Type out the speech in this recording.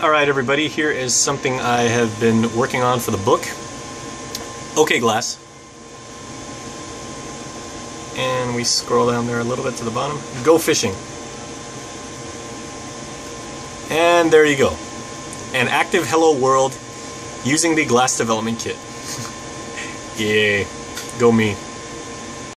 Alright everybody, here is something I have been working on for the book. OK Glass. And we scroll down there a little bit to the bottom. Go fishing. And there you go. An active hello world using the glass development kit. yeah, go me.